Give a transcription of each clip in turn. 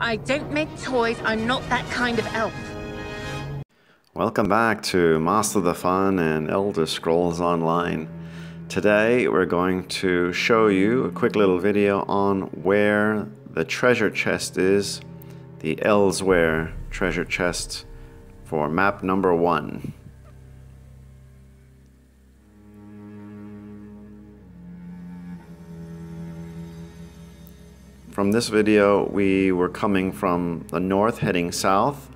I don't make toys. I'm not that kind of elf. Welcome back to Master the Fun and Elder Scrolls Online. Today we're going to show you a quick little video on where the treasure chest is, the Elsweyr treasure chest for map number one. From this video, we were coming from the north heading south,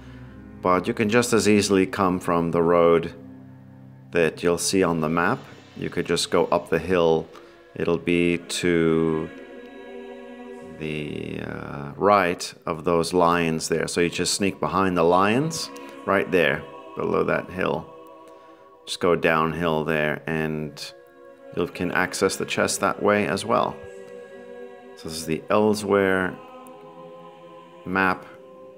but you can just as easily come from the road that you'll see on the map. You could just go up the hill. It'll be to the uh, right of those lions there. So you just sneak behind the lions right there below that hill. Just go downhill there and you can access the chest that way as well. So this is the Elsweyr map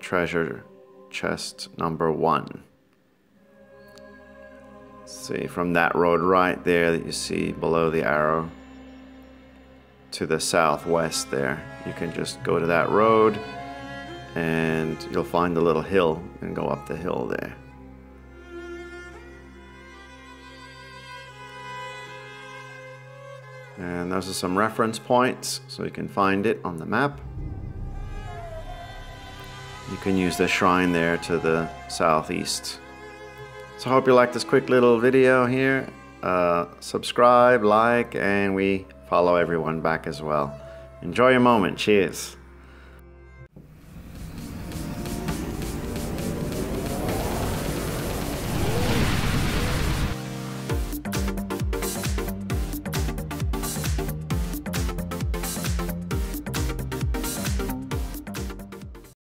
treasure chest number one. See from that road right there that you see below the arrow to the southwest there. You can just go to that road and you'll find the little hill and go up the hill there. And those are some reference points, so you can find it on the map. You can use the shrine there to the southeast. So I hope you like this quick little video here. Uh, subscribe, like, and we follow everyone back as well. Enjoy your moment. Cheers.